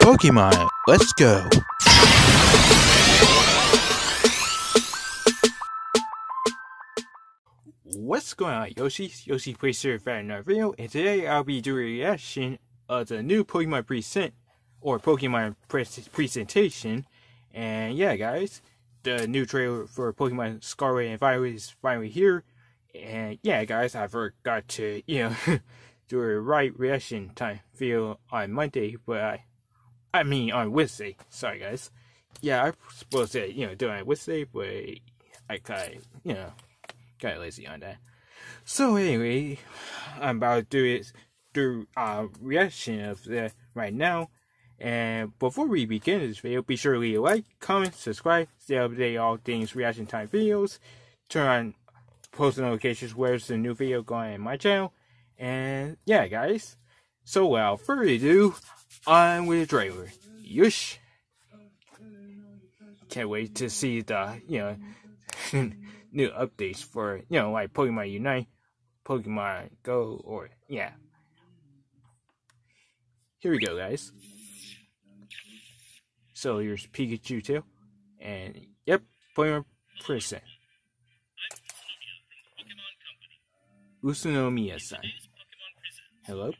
Pokemon, let's go. What's going on, Yoshi? Yoshi Plays here for another video, and today I'll be doing a reaction of the new Pokemon present or Pokemon pres presentation. And yeah, guys, the new trailer for Pokemon Scarlet and Violet is finally here. And yeah, guys, I forgot to you know do a right reaction time video on Monday, but I, I mean on Wednesday. Sorry, guys. Yeah, I supposed to you know do it on Wednesday, but I kind you know kind of lazy on that. So anyway, I'm about to do it do a reaction of that right now. And before we begin this video, be sure to leave a like, comment, subscribe, stay updated all things reaction time videos, turn on post notifications where's the new video going in my channel. And yeah, guys. So without further ado, on with the trailer. Yush! Can't wait to see the, you know, new updates for, you know, like Pokemon Unite, Pokemon Go, or, yeah. Here we go, guys. So here's Pikachu too. And, yep, Pokemon Present. Utsunomiya-san. Hello?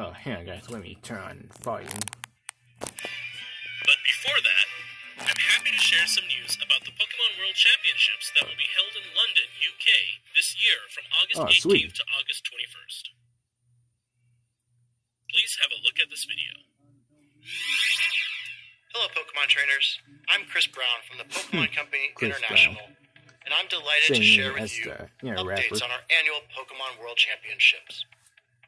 Oh, hang on, guys. Let me turn on volume. But before that, I'm happy to share some news about the Pokemon World Championships that will be held in London, UK, this year from August Oh, 18th sweet. to August 21st. Please have a look at this video. Hello, Pokemon trainers. I'm Chris Brown from the Pokemon Company Chris International, and I'm delighted to share with you the, you know, updates rapper. on our annual Pokemon World Championships.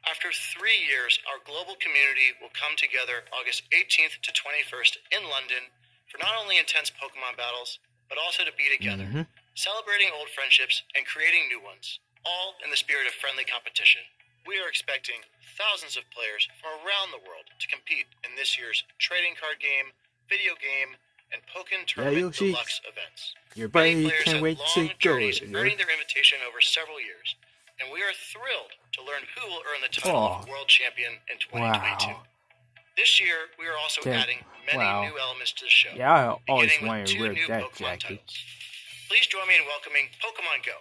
After three years, our global community will come together August 18th to 21st in London for not only intense Pokemon battles, but also to be together, Mhm. celebrating old friendships and creating new ones, all in the spirit of friendly competition. We are expecting thousands of players from around the world to compete in this year's trading card game, video game, and Pokken Tournament Yoshi. Deluxe events. Your buddy can't wait to go earning their invitation over several years, and we are thrilled to learn who will earn the title of Oh. World Champion in 2022. Wow. This year, we are also Okay. adding many Wow. new elements to the show. Yeah, I always wanted to two wear new that Pokemon jacket. titles. Please join me in welcoming Pokemon Go,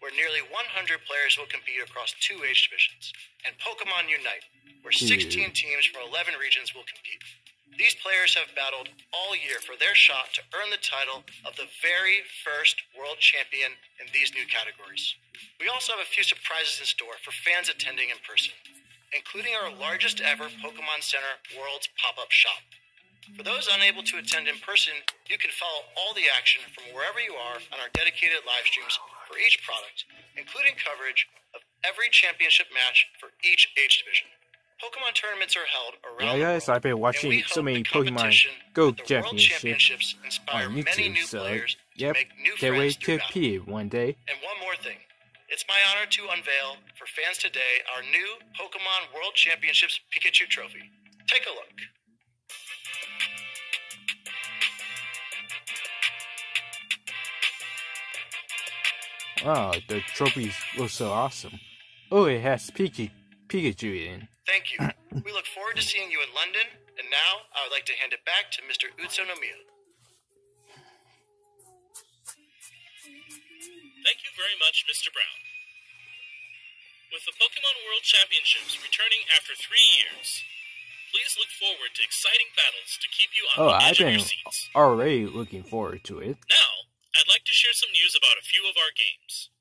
where nearly 100 players will compete across two age divisions, and Pokemon Unite, where 16 teams from 11 regions will compete. These players have battled all year for their shot to earn the title of the very first world champion in these new categories. We also have a few surprises in store for fans attending in person, including our largest ever Pokemon Center World's pop up shop. For those unable to attend in person, you can follow all the action from wherever you are on our dedicated live streams for each product, including coverage of every championship match for each age division. Pokemon tournaments are held around Yeah, guys, I've been watching so many Pokemon Go Championships on oh, many YouTube, new so yep, can't wait to compete one day. And one more thing. It's my honor to unveil for fans today our new Pokemon World Championships Pikachu Trophy. Take a look. Oh, the trophy looks oh, so awesome. Oh, it has Pikachu in. Thank you. we look forward to seeing you in London. And now I would like to hand it back to Mr. Utsunomiya. Thank you very much, Mr. Brown. With the Pokemon World Championships returning after three years, please look forward to exciting battles to keep you on Oh, the I've edge of been your seats. already looking forward to it. Now, I'd like to share some news about a few of our games.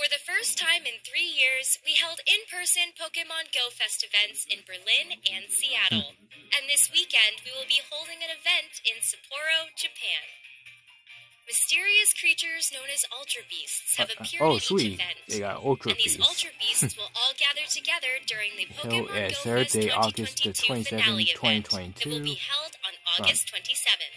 For the first time in three years, we held in person Pokemon Go Fest events in Berlin and Seattle. And this weekend, we will be holding an event in Sapporo, Japan. Mysterious creatures known as Ultra Beasts have Uh, appeared oh, at sweet. each event. They got Ultra and these Beasts. Ultra Beasts will all gather together during the Held Pokemon Go Fest Saturday, August the 2022 27th, finale event that will be held on August 27th.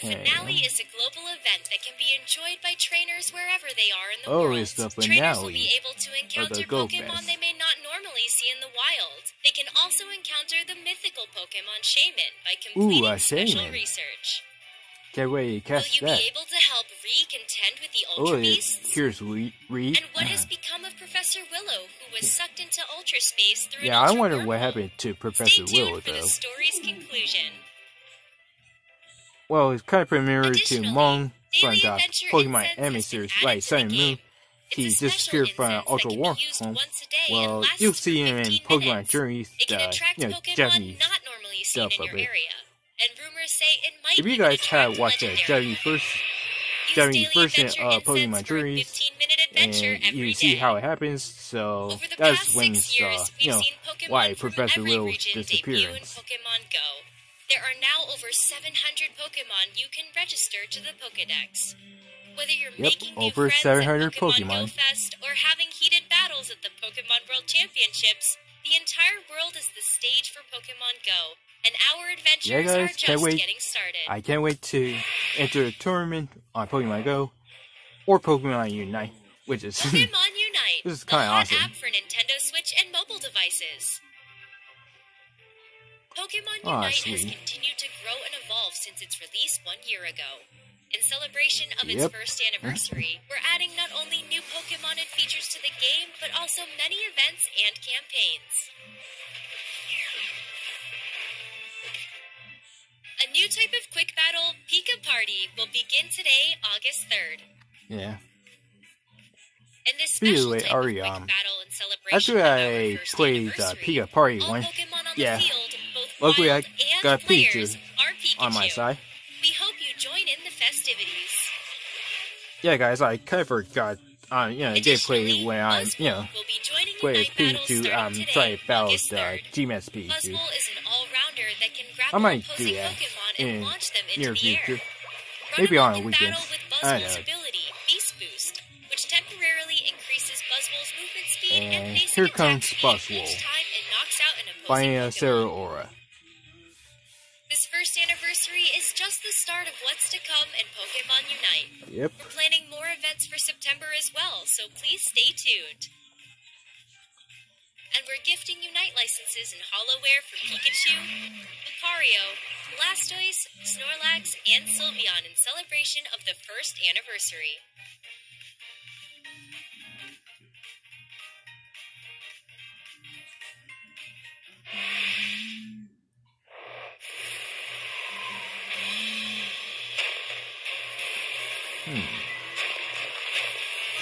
The Okay. finale is a global event that can be enjoyed by trainers wherever they are in the Oh, world. it's the Trainers will be able to encounter Go Pokemon Fest. they may not normally see in the wild. They can also encounter the mythical Pokemon Shaymin by completing a special research. Can't wait to Will you that. be able to help Ree contend with the Oh, Ultra it- Beasts? here's Reed. Reed. And what has uh-huh. become of Professor Willow, who was sucked into ultra space through Yeah, I wonder what happened to Stay Professor tuned Willow, for the story's conclusion. Well, it's kind of familiar to Mong from the Pokemon anime series, like Sun and. Moon. He disappeared from Ultra that can be used Wormhole. once a day and Well, you'll see him in Pokemon. Journeys, the you know Japanese not normally seen stuff of it. And rumors say it might If you guys have watched the Japanese first Japanese version of Pokemon Journeys, 15-minute adventure and you see how it happens, so that's when uh, you know why Professor every Willow's region debut in disappearance. Pokemon. There are now over 700 Pokemon you can register to the Pokedex. Whether you're Yep, making new over friends 700 at Pokemon, Go Fest or having heated battles at the Pokemon World Championships, the entire world is the stage for Pokemon Go, and our adventures Yeah, guys, are can't just wait. getting started. I can't wait to enter a tournament on Pokemon Go or Pokemon Unite, which is Pokemon Unite, This is kinda hot awesome. app for Nintendo Switch and mobile devices. Pokemon Aw, Unite has continued to grow and evolve since its release one year ago. In celebration of its Yep. first anniversary, we're adding not only new Pokemon and features to the game, but also many events and campaigns. A new type of quick battle, Pika Party, will begin today, August 3rd. yeah. In this special which, type Ari, um, battle and celebration After I played the anniversary, Pika Party one, yeah. Luckily, I got Pikachu players, are Pikachu. on my side. We hope you join in the festivities. Yeah, guys, I kind of forgot on you know gameplay when I'm, you know will be joining play as Pikachu um try to battle the 3rd. G-Max Pikachu. Buzzwole is an all-rounder that can grab I might do that in near future. Maybe on along in weekends. battle with I know. ability, Beast Boost, which temporarily increases Buzzwole's movement speed and, And here comes speed Buzzwole. each time Yep. We're planning more events for September as well, so please stay tuned. And we're gifting Unite licenses and Holowear for Pikachu, Lucario, Blastoise, Snorlax, and Sylveon in celebration of the first anniversary.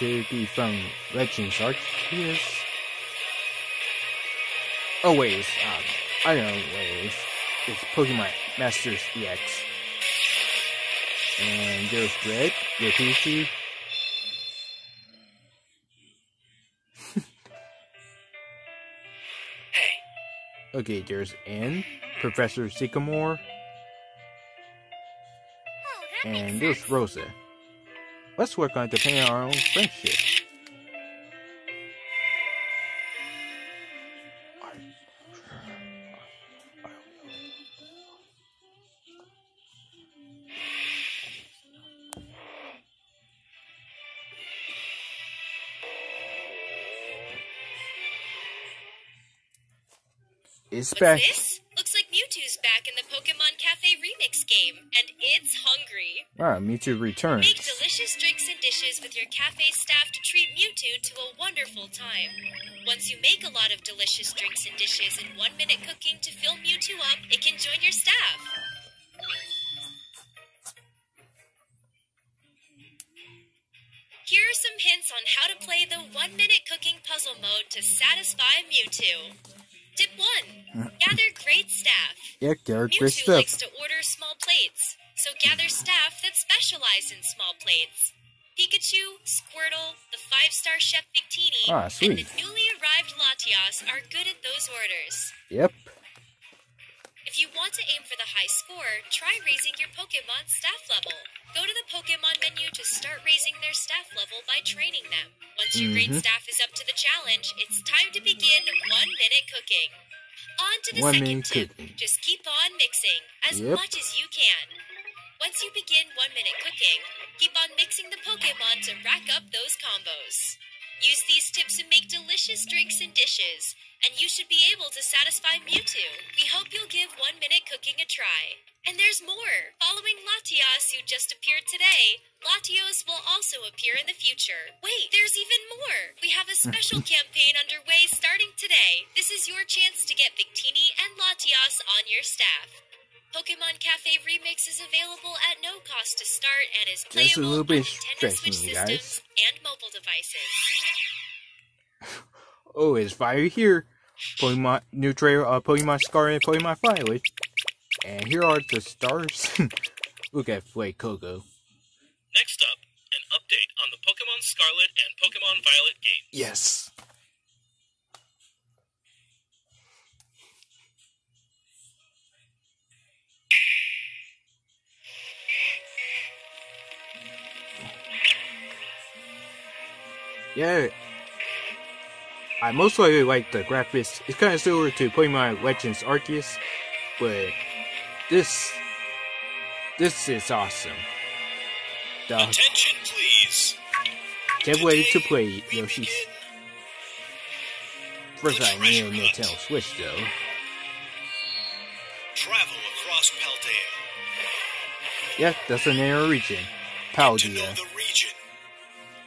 Be from Legends Arceus? Oh wait, it's, um, I don't know what it is. It's Pokemon Masters EX. And there's Red. Hey, Okay, there's N, Professor Sycamore, Oh, and there's Rosa. Let's work on depending on our own friendship. It's back. this? Looks like Mewtwo's back in the Pokemon Cafe Remix game, and it's hungry. Ah, Mewtwo returns. Staff to treat Mewtwo to a wonderful time. Once you make a lot of delicious drinks and dishes in one minute cooking to fill Mewtwo up, it can join your staff. Here are some hints on how to play the one minute cooking puzzle mode to satisfy Mewtwo. Tip 1 Gather great staff. Yeah, Garrett, great Mewtwo likes to order small plates, so gather staff that specialize in small plates. Pikachu, Squirtle, the five-star Chef Victini, Ah, and the newly arrived Latias are good at those orders. Yep. If you want to aim for the high score, try raising your Pokemon staff level. Go to the Pokemon menu to start raising their staff level by training them. Once your great Mhm. staff is up to the challenge, it's time to begin one minute cooking. On to the One second tip. cooking. Just keep on mixing as Yep. much as you can. Once you begin one minute cooking, keep on mixing the Pokemon to rack up those combos. Use these tips to make delicious drinks and dishes, and you should be able to satisfy Mewtwo. We hope you'll give one minute cooking a try. And there's more. Following Latias, who just appeared today, Latios will also appear in the future. Wait, there's even more. We have a special campaign underway starting today. This is your chance to get Victini and Latias on your staff. Pokemon Cafe Remix is available at no cost to start and is That's a playable little bit on Nintendo Switch guys. systems and mobile devices. Oh, it's fire here. Pokemon new trailer uh, of Pokemon Scarlet and Pokemon Violet. And here are the stars. Look at Flay Coco. Next up, an update on the Pokemon Scarlet and Pokemon Violet games. Yes. Yeah. I most likely like the graphics. It's kind of similar to Pokemon Legends Arceus, but this this is awesome. The Attention, please. Get ready to play we Yoshi's. First, I need a. Nintendo Switch though. Travel across Paldea. Yep, that's the name of the region. Paldea.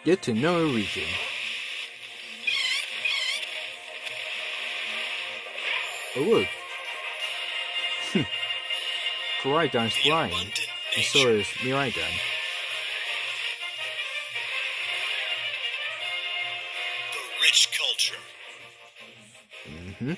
Get to know the region. Oh look. Koraidon's The flying. And so is Miraidon. The rich culture. Mm-hmm.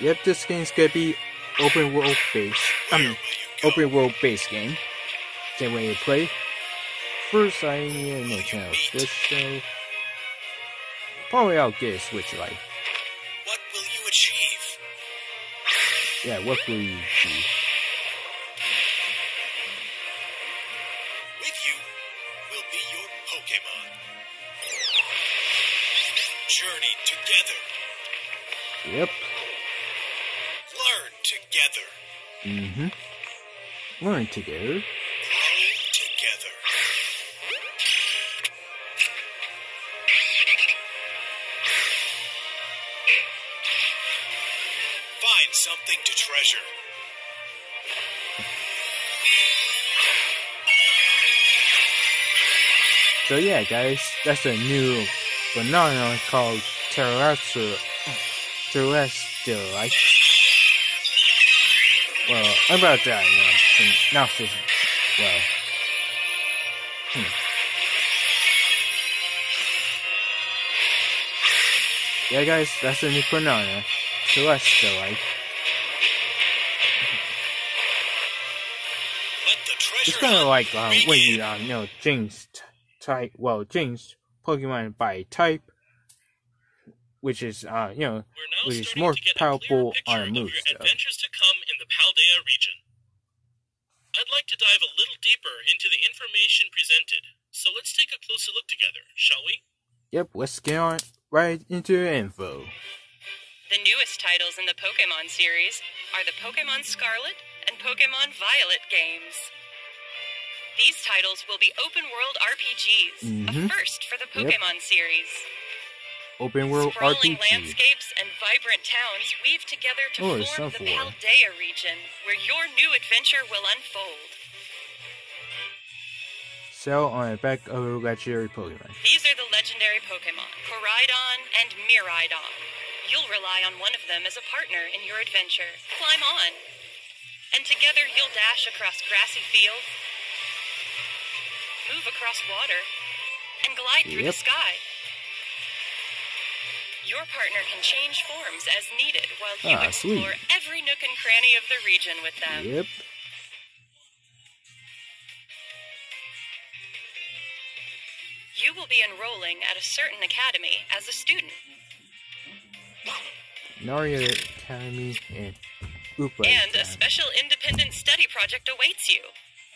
Yep, this game's gonna be open world based. I mean, you open world based game. Can't wait to play. First, I need a Nintendo Switch, so probably I'll get a Switch Lite. What will you achieve? Yeah, what will you achieve? With you will be your Pokemon. Journey together. Yep. Mm-hmm. Learn together. Find something to treasure. So yeah, guys, that's a new phenomenon called terrestrial, terrestrialite. Well, I'm about that, you know, some synopsis. Well, hmm. Yeah, guys, that's a new phenomenon. Celestialite. Let the treasure It's kind of like um, when you uh, you know change t- type. Well, change Pokemon by type, which is uh you know which is more to a powerful on a move your stuff. adventures to come in the Paldea region. I'd like to dive a little deeper into the information presented, so let's take a closer look together, shall we? Yep, let's get on right into the info. The newest titles in the Pokemon series are the Pokemon Scarlet and Pokemon Violet games. These titles will be open world RPGs, Mhm. a first for the Yep. Pokemon series. Open world Sprawling RPG. landscapes and vibrant towns weave together to Oh, form the. Paldea region, where your new adventure will unfold. Sell on the back of a legendary Pokemon. These are the legendary Pokemon, Koraidon and Miraidon. You'll rely on one of them as a partner in your adventure. Climb on. And together you'll dash across grassy fields, move across water, and glide through the sky. Your partner can change forms as needed while you Ah, sweet. explore every nook and cranny of the region with them. Yep. You will be enrolling at a certain academy as a student. Naranja Academy and Uva And a special independent study project awaits you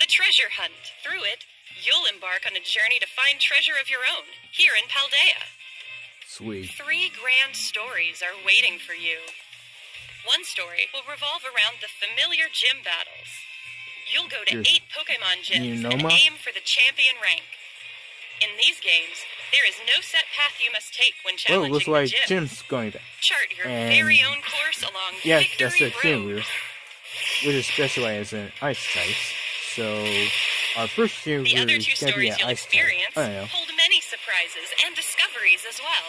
the treasure hunt. Through it, you'll embark on a journey to find treasure of your own here in Paldea. Sweet. Three grand stories are waiting for you. One story will revolve around the familiar gym battles. You'll go to Yes. eight Pokemon gyms and Unoma? aim for the champion rank. In these games, there is no set path you must take when oh, challenging Well, challenging looks like gym. Jim's going back. Chart your and- very own course along Yeah, Victory that's the. Road. We're, we're just specialized in ice types. So, our first gym The other two going to be stories you'll experience hold many surprises and discoveries as well.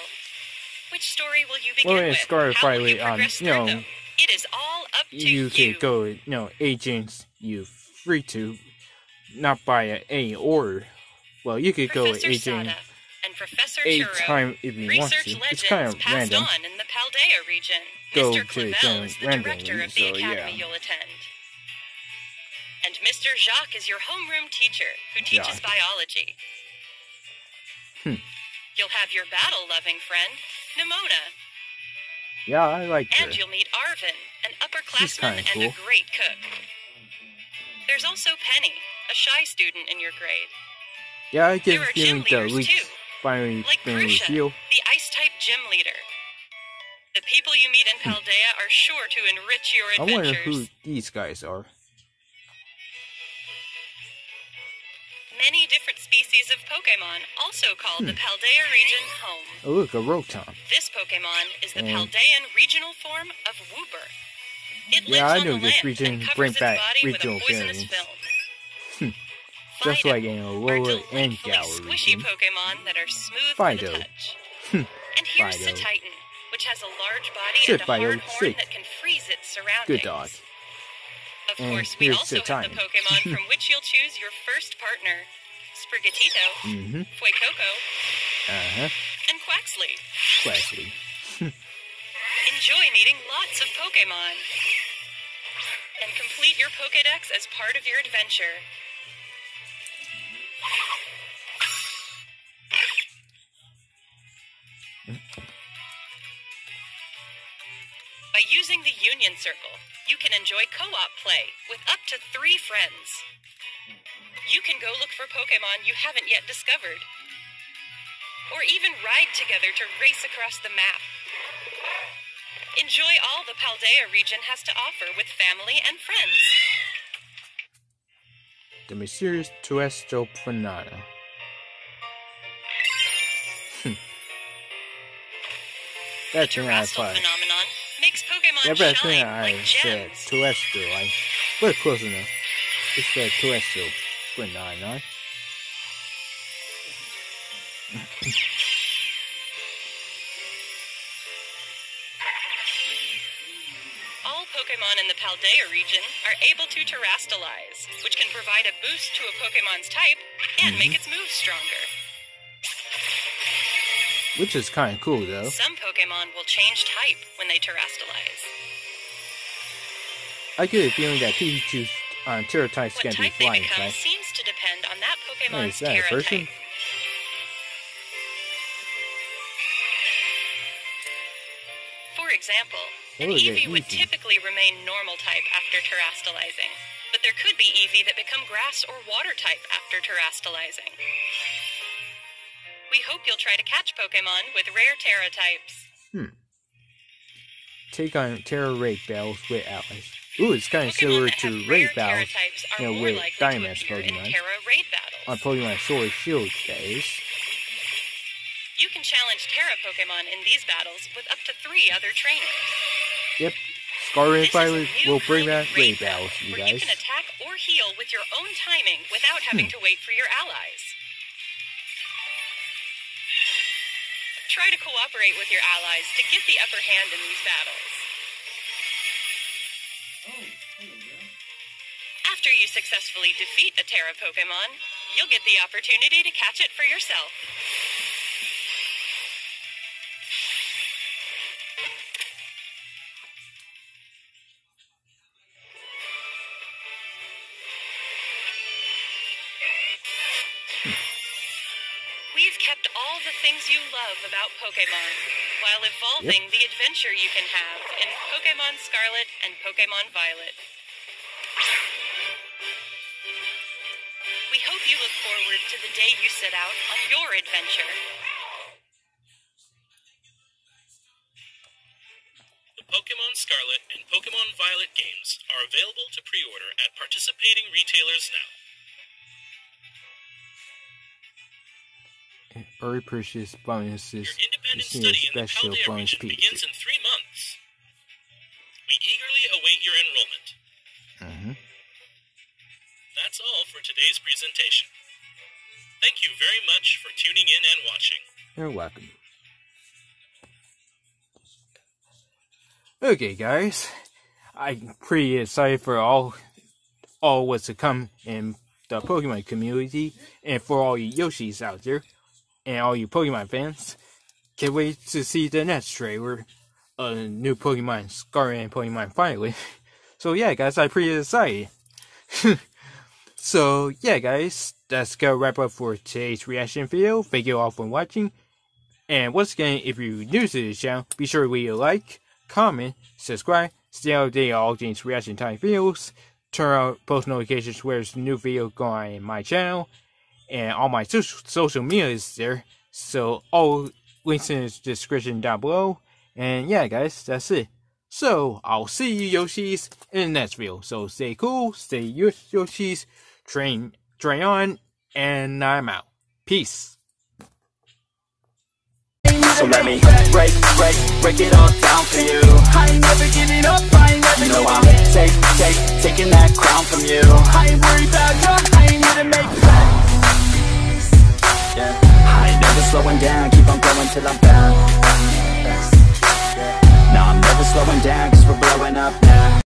Which story will you begin Well, with? Scarlet How will you um, progress you through know, them? It is all up to you you. could go, you know, agents, you free to, not by a A or, well, you could go Professor agent Sada and Professor a Churro. time if you want to. It's legends kind of random. on in the Paldea region. Go Mr. to Clavell is the randomly, director of the so, academy yeah. you'll attend. And Mr. Jacq is your homeroom teacher who teaches biology. Hmm. You'll have your battle-loving friend, Nemona, Yeah, I like her. and you'll meet Arven, an upperclassman and a great cook. There's also Penny, a shy student in your grade. Yeah, I get There the are gym feeling leaks too, finally like revealed. the ice-type gym leader. The people you meet in Paldea are sure to enrich your Hmm. I wonder adventures. who these guys are. Many different species of Pokemon also call Hmm. the Paldea region home. Oh, look, a Rotom. This Pokemon is the And- Paldean regional form of Wooper. It Yeah, I know this region and covers bring back body with a regional variants. film. Hmm. Just like in a and Galar squishy region. Pokemon that are smooth Fido. to the touch. Hmm. and here's Fido. Titan, which has a large body Sit, and a Fido, hard horn sit. that can freeze its surroundings. Good dog. Of And course, we also have the Pokemon from which you'll choose your first partner. Sprigatito, Mm-hmm. Fuecoco, Uh-huh. and Quaxly. Classy. Enjoy meeting lots of Pokemon. And complete your Pokedex as part of your adventure. By using the Union Circle, can enjoy co op play with up to three friends. You can go look for Pokemon you haven't yet discovered. Or even ride together to race across the map. Enjoy all the Paldea region has to offer with family and friends. The mysterious Tuesto Banana. That thing I Terastal thought. phenomenon makes Pokemon Yeah, but I shine I like said gems. Tuesto. I we're close enough. It's the Tuesto Banana. All Pokemon in the Paldea region are able to terastallize, which can provide a boost to a Pokemon's type and make mm-hmm. its moves stronger. Which is kind of cool, though. Some Pokemon will change type when they terastallize. I get a feeling that Pikachu's uh, Tera type's What gonna be flying, become right? seems to depend on that Pokemon's is that Tera type. For example, an Oh, Eevee would typically remain normal type after terastallizing, but there could be Eevee that become grass or water type after terastallizing. We hope you'll try to catch Pokemon with rare Tera types. Hmm. Take on Tera Raid battles with allies. Ooh, it's kind of similar to raid battles you know, with likely Dynamax to appear in Pokemon. Tera raid battles. on Pokemon Sword Shield days. You can challenge Tera Pokemon in these battles with up to three other trainers. Yep, Scarlet This is a Violet will bring back raid battle battles, you guys. you can attack or heal with your own timing without having Hmm. to wait for your allies. Try to cooperate with your allies to get the upper hand in these battles. After you successfully defeat a Tera Pokemon, you'll get the opportunity to catch it for yourself. Things you love about Pokemon while evolving the adventure you can have in Pokemon Scarlet and Pokemon Violet. We hope you look forward to the day you set out on your adventure. The Pokemon Scarlet Scarlet and Pokemon Violet games are available to pre order at participating retailers now. Early purchase bonuses. Your independent study in the special bonus begins in three months. We eagerly await your enrollment. hmm That's all for today's presentation. Thank you very much for tuning in and watching. You're welcome. Okay, guys. I'm pretty excited for all all what's to come in the Pokemon community and for all you Yoshis out there and all you Pokemon fans. Can't wait to see the next trailer of the new Pokemon Scarlet and Pokemon finally. So yeah, guys, I'm pretty excited. so yeah, guys, that's gonna wrap up for today's reaction video. Thank you all for watching. And once again, if you're new to the channel, be sure to leave a like, comment, subscribe, stay up to date on all things reaction time videos, turn on post notifications where there's new video going on my channel, and all my social, social media is there. So all links in the description down below. And yeah, guys, that's it. So I'll see you Yoshis in the next video. So stay cool, stay Yosh- Yoshis, train, train on, and I'm out. Peace. So let me break, break, break it all down for you I ain't never giving up, I ain't never You know I'm take, take, taking that crown from you I ain't worried about you, I ain't here to make plans. Yeah. I ain't never slowing down, keep on going till I'm found No, I'm never slowing down, cause we're blowing up now